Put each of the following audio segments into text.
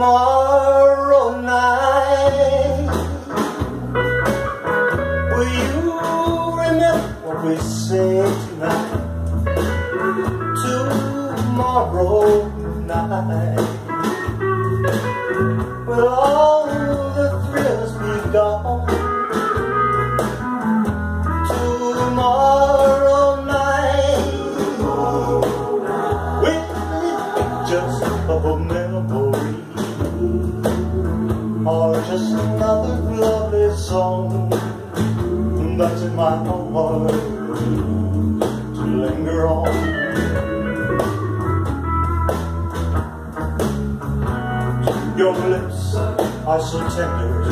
tomorrow night. Will you remember what we said tonight? Tomorrow night. Will all the thrills be gone? Tomorrow night. Just a moment. Or just another lovely song that's in my heart to linger on. Your lips are so tender.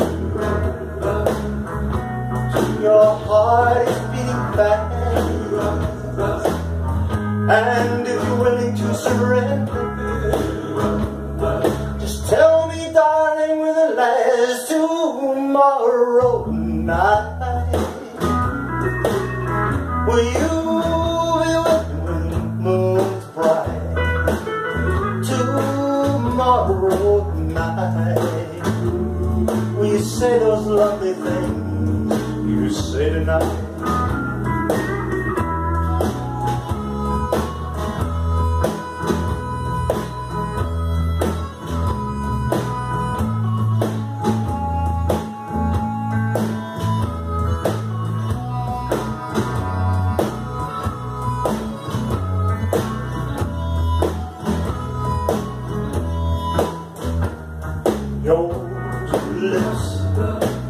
Your heart is beating fast. And if you're willing to surrender, it tomorrow night? Will you be with me when the moon's bright tomorrow night? Will you say those lovely things you say tonight?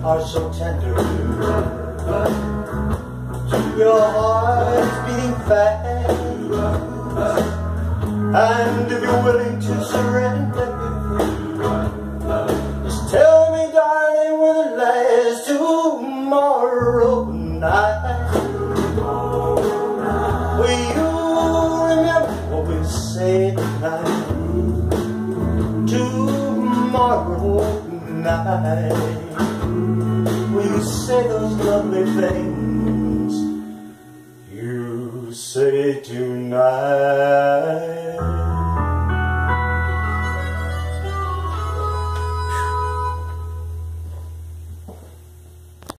Are so tender To Your heart beating fast And if you're willing to surrender Just tell me, darling, will it last tomorrow night? Will you remember what we said tonight? tomorrow night Will you say those lovely things you say tonight